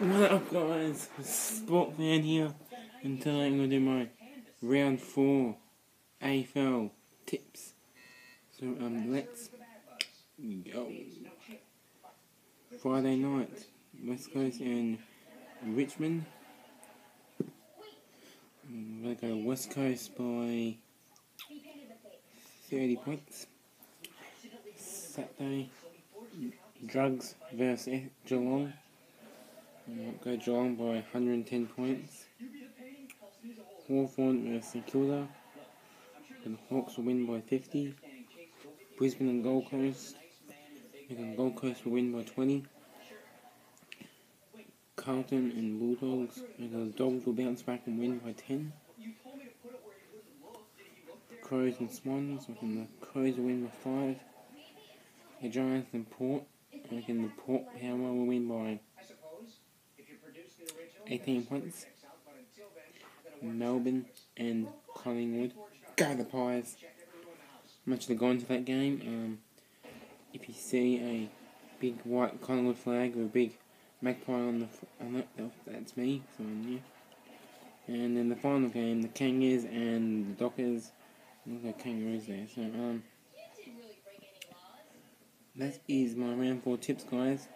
What up guys, Sportman here, and today I'm going to do my round 4 AFL tips. So um, let's go. Friday night, West Coast and Richmond. I'm going to go West Coast by 30 points. Saturday, Drugs versus Geelong. Go Geelong by 110 points. Hawthorn versus St Kilda. And Hawks will win by 50. Brisbane and Gold Coast. And Gold Coast will win by 20. Carlton and Bulldogs. And the Dogs will bounce back and win by 10. Crows and Swans. And the Crows will win by 5. The Giants and Port. And the Port Power will win by 18 points. Melbourne and Collingwood. Go the Pies. I'm actually going to that game. Um, if you see a big white Collingwood flag or a big magpie on the on it, that's me. So yeah. And then the final game, the Kangaroos and the Dockers. Look at Kangaroos there. So um, that is my round four tips, guys.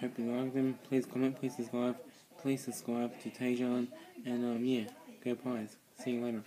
Hope you like them. Please comment, please subscribe please subscribe to Tajon, and um, yeah, go Pies. See you later.